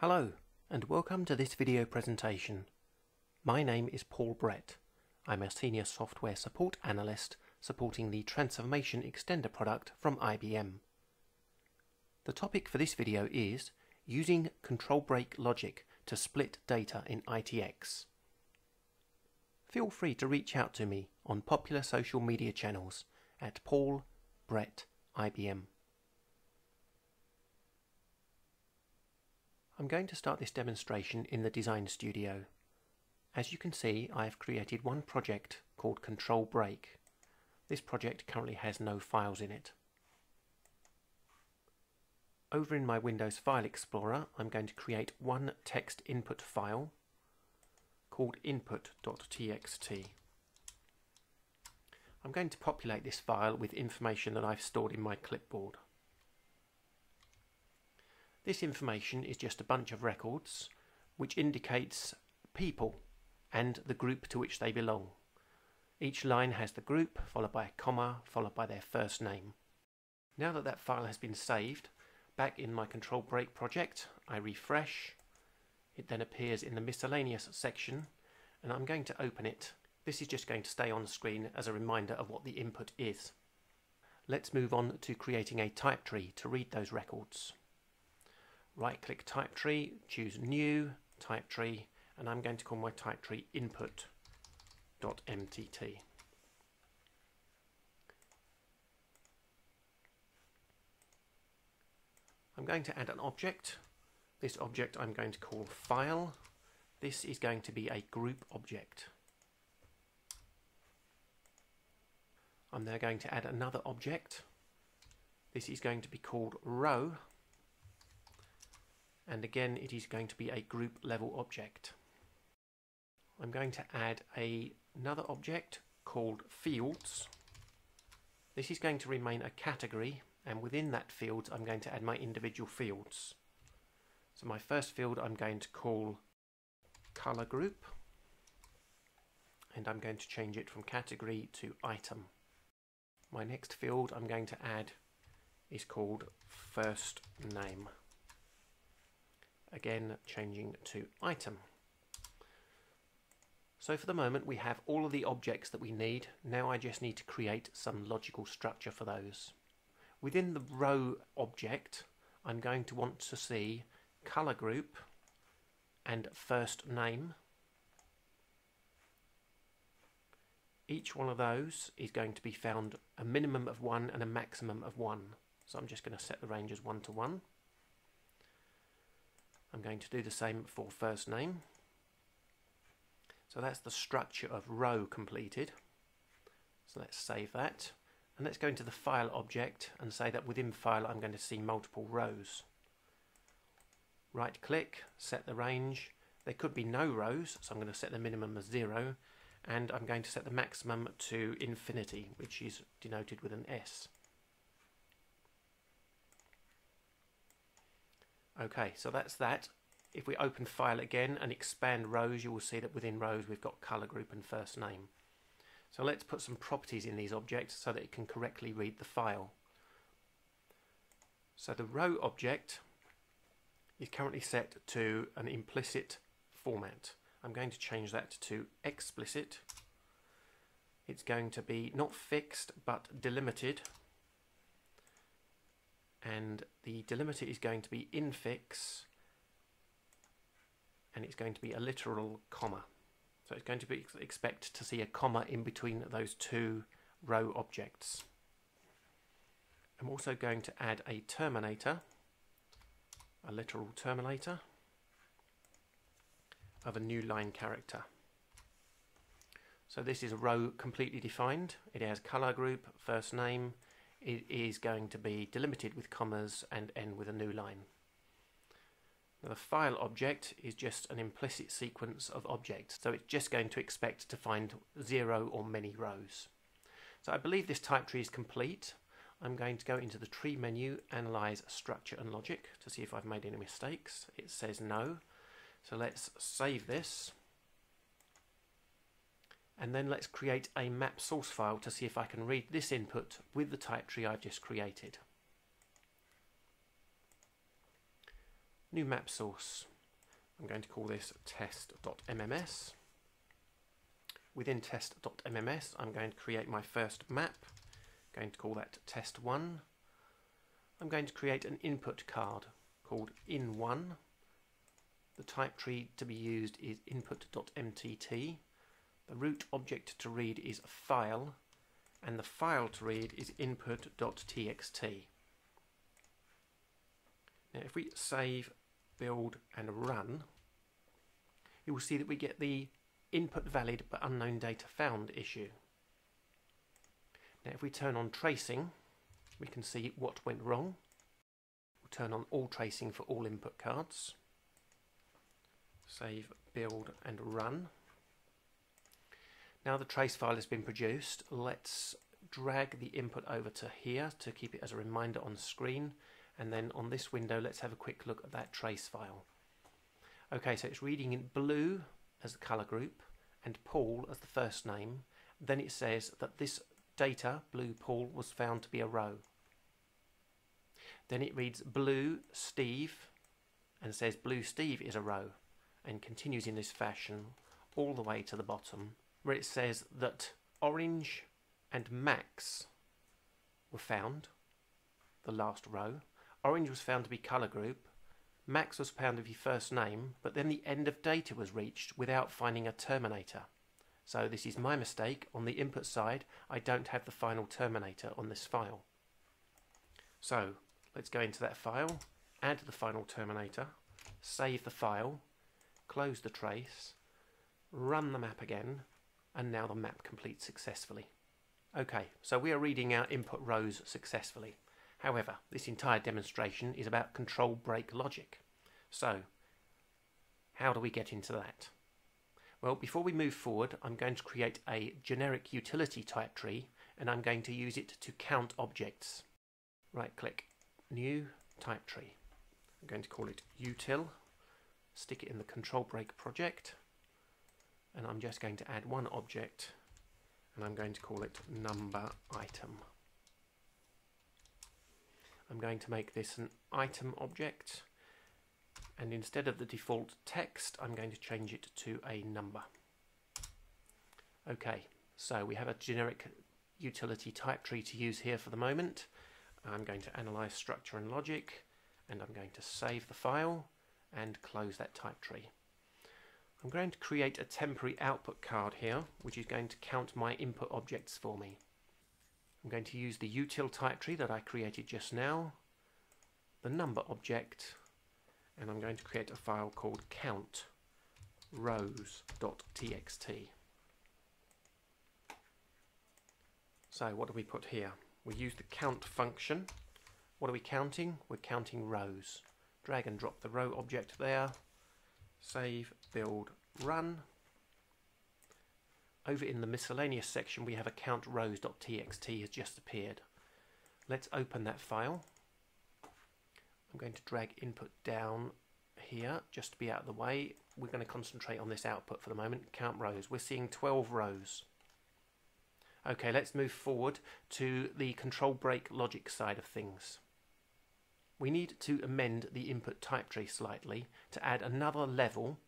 Hello and welcome to this video presentation. My name is Paul Brett. I'm a Senior Software Support Analyst supporting the Transformation Extender product from IBM. The topic for this video is using control break logic to split data in ITX. Feel free to reach out to me on popular social media channels at Paul Brett IBM. I'm going to start this demonstration in the Design Studio. As you can see, I have created one project called Control Break. This project currently has no files in it. Over in my Windows File Explorer, I'm going to create one text input file called input.txt. I'm going to populate this file with information that I've stored in my clipboard. This information is just a bunch of records which indicates people and the group to which they belong. Each line has the group, followed by a comma, followed by their first name. Now that that file has been saved, back in my control break project, I refresh. It then appears in the miscellaneous section, and I'm going to open it. This is just going to stay on screen as a reminder of what the input is. Let's move on to creating a type tree to read those records right click type tree, choose new type tree, and I'm going to call my type tree input.mtt. I'm going to add an object. This object I'm going to call file. This is going to be a group object. I'm now going to add another object. This is going to be called row and again it is going to be a group level object. I'm going to add a, another object called fields. This is going to remain a category and within that field I'm going to add my individual fields. So my first field I'm going to call color group and I'm going to change it from category to item. My next field I'm going to add is called first name again changing to item. So for the moment we have all of the objects that we need. Now I just need to create some logical structure for those. Within the row object I'm going to want to see color group and first name. Each one of those is going to be found a minimum of one and a maximum of one. So I'm just going to set the range as one to one. I'm going to do the same for first name. So that's the structure of row completed. So let's save that. And let's go into the file object and say that within file I'm going to see multiple rows. Right click, set the range. There could be no rows, so I'm going to set the minimum as zero. And I'm going to set the maximum to infinity, which is denoted with an S. Okay, so that's that. If we open file again and expand rows, you will see that within rows we've got color group and first name. So let's put some properties in these objects so that it can correctly read the file. So the row object is currently set to an implicit format. I'm going to change that to explicit. It's going to be not fixed but delimited and the delimiter is going to be infix and it's going to be a literal comma. So it's going to be expect to see a comma in between those two row objects. I'm also going to add a terminator, a literal terminator of a new line character. So this is a row completely defined. It has color group, first name, it is going to be delimited with commas and end with a new line. Now the file object is just an implicit sequence of objects, so it's just going to expect to find zero or many rows. So I believe this type tree is complete. I'm going to go into the tree menu, analyze structure and logic to see if I've made any mistakes. It says no. So let's save this and then let's create a map source file to see if I can read this input with the type tree I've just created. new map source. I'm going to call this test.mms. Within test.mms, I'm going to create my first map. I'm going to call that test1. I'm going to create an input card called in1. The type tree to be used is input.mtt. The root object to read is file, and the file to read is input.txt. Now if we save, build and run, you will see that we get the input valid but unknown data found issue. Now if we turn on tracing, we can see what went wrong. We'll turn on all tracing for all input cards. Save, build and run. Now the trace file has been produced, let's drag the input over to here to keep it as a reminder on screen and then on this window let's have a quick look at that trace file. Okay, so it's reading in blue as the colour group and Paul as the first name. Then it says that this data, blue Paul, was found to be a row. Then it reads blue Steve and says blue Steve is a row and continues in this fashion all the way to the bottom where it says that orange and Max were found, the last row. Orange was found to be colour group, Max was found to be first name, but then the end of data was reached without finding a terminator. So this is my mistake. On the input side, I don't have the final terminator on this file. So let's go into that file, add the final terminator, save the file, close the trace, run the map again, and now the map completes successfully. Okay, so we are reading our input rows successfully. However, this entire demonstration is about control break logic. So, how do we get into that? Well, before we move forward, I'm going to create a generic utility type tree and I'm going to use it to count objects. Right click, new type tree. I'm going to call it util, stick it in the control break project and I'm just going to add one object and I'm going to call it number item. I'm going to make this an item object and instead of the default text I'm going to change it to a number. Okay, so we have a generic utility type tree to use here for the moment. I'm going to analyze structure and logic and I'm going to save the file and close that type tree. I'm going to create a temporary output card here, which is going to count my input objects for me. I'm going to use the util type tree that I created just now, the number object, and I'm going to create a file called count rows.txt. So what do we put here? We use the count function. What are we counting? We're counting rows. Drag and drop the row object there, save, build, run. Over in the miscellaneous section we have account rows.txt has just appeared. Let's open that file. I'm going to drag input down here just to be out of the way. We're going to concentrate on this output for the moment. Count rows. We're seeing 12 rows. Okay, let's move forward to the control break logic side of things we need to amend the input type tree slightly to add another level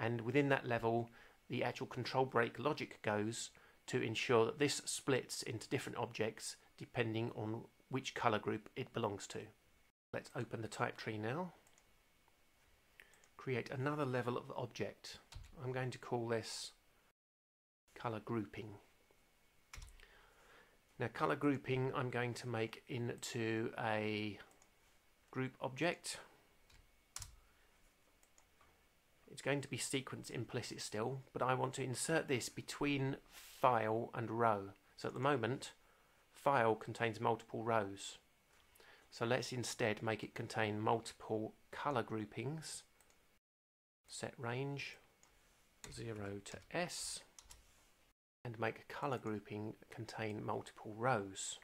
and within that level the actual control break logic goes to ensure that this splits into different objects depending on which color group it belongs to. Let's open the type tree now. Create another level of object. I'm going to call this color grouping. Now color grouping I'm going to make into a group object. It's going to be sequence implicit still, but I want to insert this between file and row. So at the moment, file contains multiple rows. So let's instead make it contain multiple color groupings. Set range 0 to S and make color grouping contain multiple rows.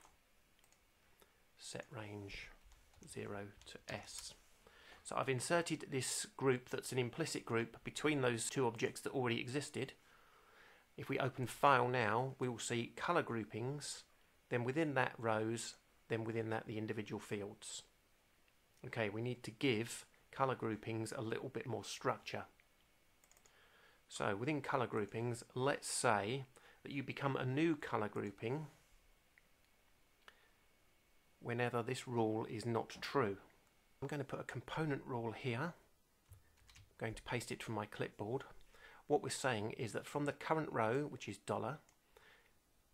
Set range 0 to S. So I've inserted this group that's an implicit group between those two objects that already existed. If we open File now, we will see colour groupings, then within that rows, then within that the individual fields. Okay, we need to give colour groupings a little bit more structure. So within colour groupings, let's say that you become a new colour grouping whenever this rule is not true. I'm going to put a component rule here. I'm going to paste it from my clipboard. What we're saying is that from the current row, which is dollar,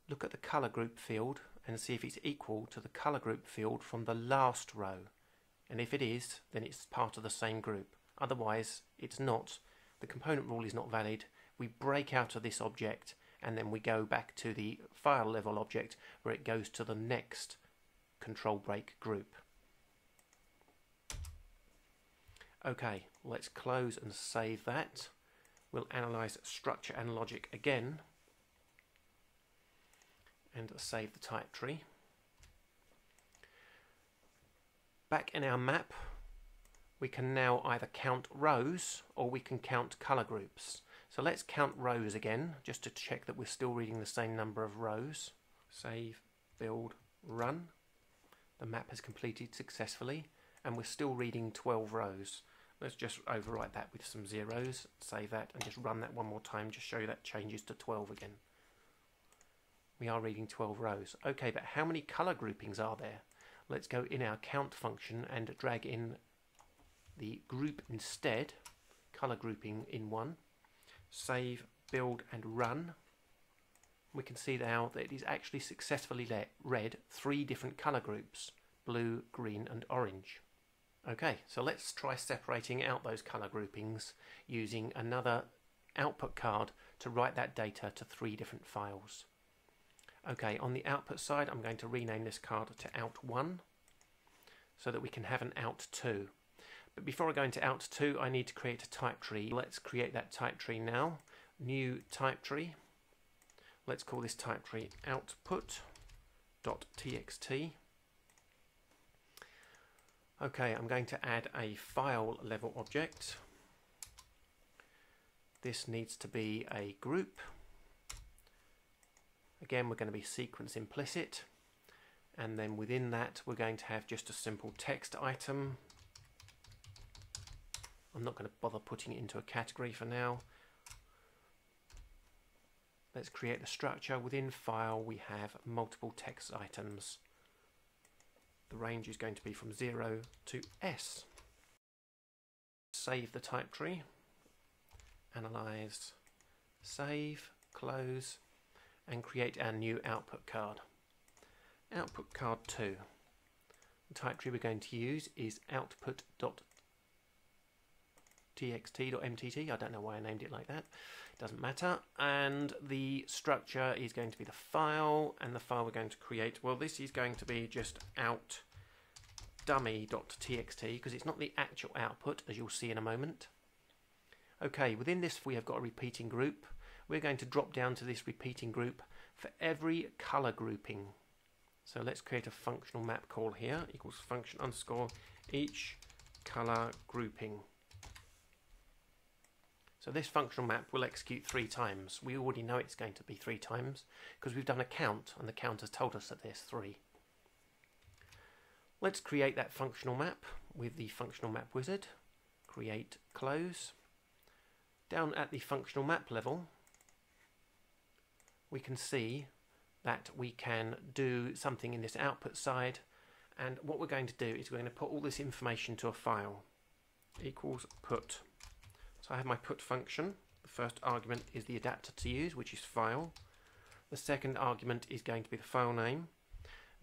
look at the colour group field and see if it's equal to the colour group field from the last row. And if it is, then it's part of the same group. Otherwise, it's not. The component rule is not valid. We break out of this object and then we go back to the file level object where it goes to the next control break group. Okay, let's close and save that. We'll analyze structure and logic again and save the type tree. Back in our map, we can now either count rows or we can count color groups. So let's count rows again, just to check that we're still reading the same number of rows. Save, build, run. The map has completed successfully and we're still reading 12 rows. Let's just overwrite that with some zeros, save that and just run that one more time, just show you that changes to 12 again. We are reading 12 rows. Okay, but how many colour groupings are there? Let's go in our count function and drag in the group instead, colour grouping in one. Save, build and run. We can see now that it is actually successfully let read three different colour groups, blue, green and orange. Okay, so let's try separating out those colour groupings using another output card to write that data to three different files. Okay, on the output side, I'm going to rename this card to out1 so that we can have an out2. But before I go into out2, I need to create a type tree. Let's create that type tree now. New type tree. Let's call this type tree output.txt. Okay, I'm going to add a file level object. This needs to be a group. Again, we're going to be sequence implicit. And then within that, we're going to have just a simple text item. I'm not going to bother putting it into a category for now. Let's create the structure. Within file, we have multiple text items. The range is going to be from 0 to S. Save the type tree. Analyze, save, close, and create our new output card. Output card 2. The type tree we're going to use is output.txt.mtt. I don't know why I named it like that. Doesn't matter. And the structure is going to be the file, and the file we're going to create, well, this is going to be just out dummy.txt because it's not the actual output as you'll see in a moment. Okay, within this we have got a repeating group we're going to drop down to this repeating group for every color grouping. So let's create a functional map call here equals function underscore each color grouping. So this functional map will execute three times. We already know it's going to be three times because we've done a count and the count has told us that there's three. Let's create that functional map with the functional map wizard. Create close. Down at the functional map level, we can see that we can do something in this output side and what we're going to do is we're going to put all this information to a file equals put so I have my put function. The first argument is the adapter to use which is file. The second argument is going to be the file name.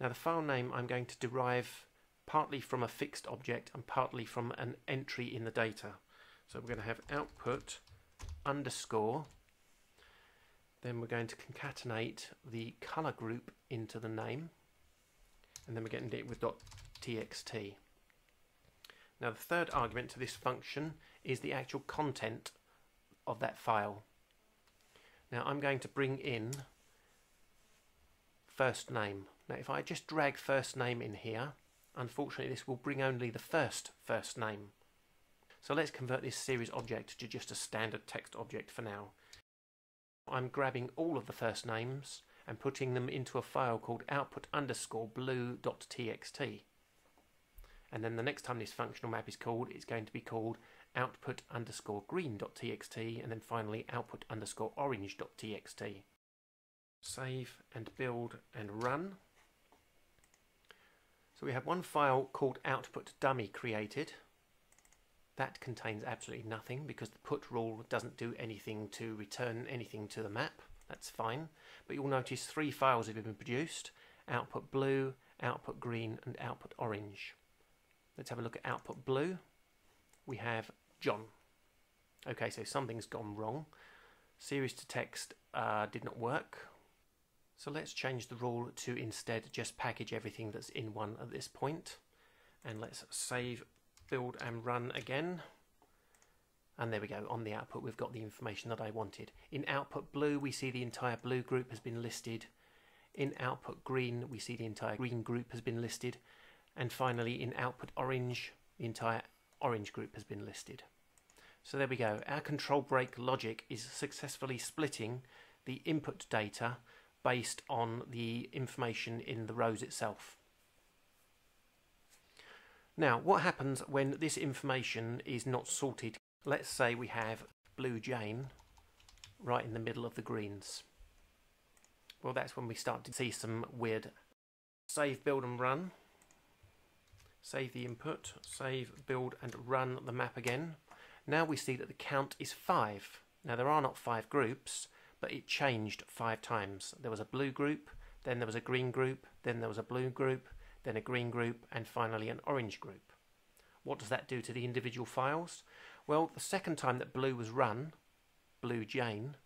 Now the file name I'm going to derive partly from a fixed object and partly from an entry in the data. So we're going to have output underscore. Then we're going to concatenate the color group into the name. And then we're getting it with .txt. Now the third argument to this function is the actual content of that file. Now I'm going to bring in first name. Now if I just drag first name in here, unfortunately this will bring only the first first name. So let's convert this series object to just a standard text object for now. I'm grabbing all of the first names and putting them into a file called output underscore blue.txt. And then the next time this functional map is called, it's going to be called output underscore green.txt and then finally output underscore orange.txt. Save and build and run. So we have one file called output dummy created. That contains absolutely nothing because the put rule doesn't do anything to return anything to the map. That's fine. But you'll notice three files have been produced. Output blue, output green and output orange. Let's have a look at output blue. We have John. Okay, so something's gone wrong. Series to text uh, did not work. So let's change the rule to instead just package everything that's in one at this point. And let's save, build and run again. And there we go, on the output we've got the information that I wanted. In output blue we see the entire blue group has been listed. In output green we see the entire green group has been listed. And finally in output orange the entire orange group has been listed. So there we go, our control break logic is successfully splitting the input data based on the information in the rows itself. Now, what happens when this information is not sorted? Let's say we have blue Jane right in the middle of the greens. Well, that's when we start to see some weird save, build and run. Save the input, save, build and run the map again. Now we see that the count is 5. Now there are not 5 groups, but it changed five times. There was a blue group, then there was a green group, then there was a blue group, then a green group, and finally an orange group. What does that do to the individual files? Well, the second time that blue was run, blue Jane,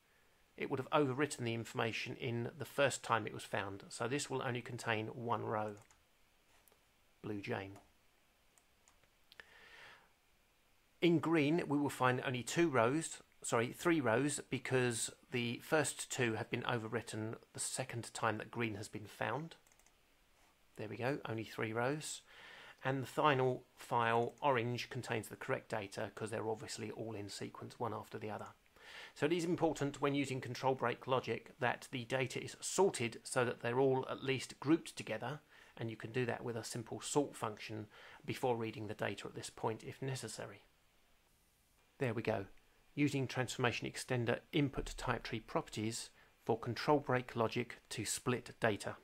it would have overwritten the information in the first time it was found. So this will only contain one row, blue Jane. In green, we will find only two rows, sorry, three rows because the first two have been overwritten the second time that green has been found. There we go, only three rows. And the final file, orange, contains the correct data because they're obviously all in sequence one after the other. So it is important when using control break logic that the data is sorted so that they're all at least grouped together and you can do that with a simple sort function before reading the data at this point if necessary. There we go using transformation extender input type tree properties for control break logic to split data.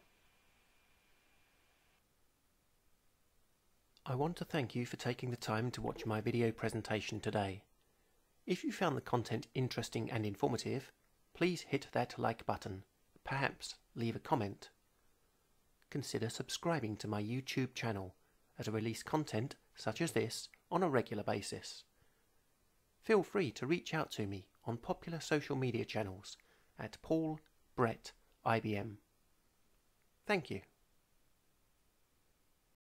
I want to thank you for taking the time to watch my video presentation today. If you found the content interesting and informative, please hit that like button, perhaps leave a comment. Consider subscribing to my YouTube channel as I release content such as this on a regular basis feel free to reach out to me on popular social media channels at Paul Brett IBM. Thank you.